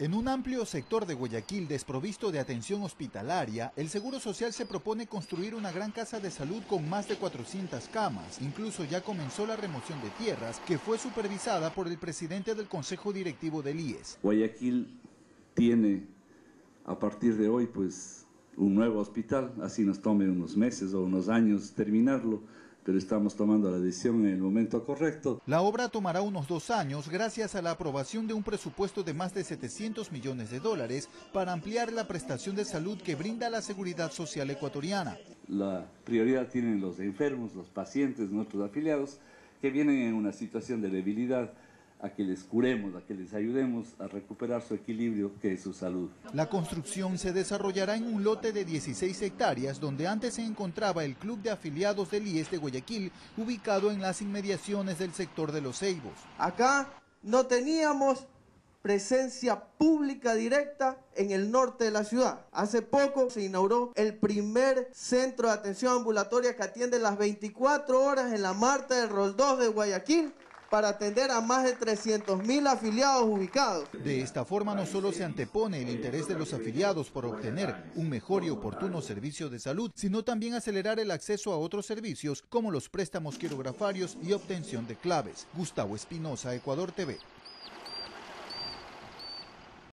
En un amplio sector de Guayaquil desprovisto de atención hospitalaria, el Seguro Social se propone construir una gran casa de salud con más de 400 camas. Incluso ya comenzó la remoción de tierras, que fue supervisada por el presidente del Consejo Directivo del IES. Guayaquil tiene a partir de hoy pues un nuevo hospital, así nos tome unos meses o unos años terminarlo pero estamos tomando la decisión en el momento correcto. La obra tomará unos dos años gracias a la aprobación de un presupuesto de más de 700 millones de dólares para ampliar la prestación de salud que brinda la seguridad social ecuatoriana. La prioridad tienen los enfermos, los pacientes, nuestros afiliados, que vienen en una situación de debilidad a que les curemos, a que les ayudemos a recuperar su equilibrio, que es su salud. La construcción se desarrollará en un lote de 16 hectáreas, donde antes se encontraba el Club de Afiliados del IES de Guayaquil, ubicado en las inmediaciones del sector de Los Ceibos. Acá no teníamos presencia pública directa en el norte de la ciudad. Hace poco se inauguró el primer centro de atención ambulatoria que atiende las 24 horas en la Marta del Roldós de Guayaquil para atender a más de 300.000 afiliados ubicados. De esta forma no solo se antepone el interés de los afiliados por obtener un mejor y oportuno servicio de salud, sino también acelerar el acceso a otros servicios como los préstamos quirografarios y obtención de claves. Gustavo Espinosa, Ecuador TV.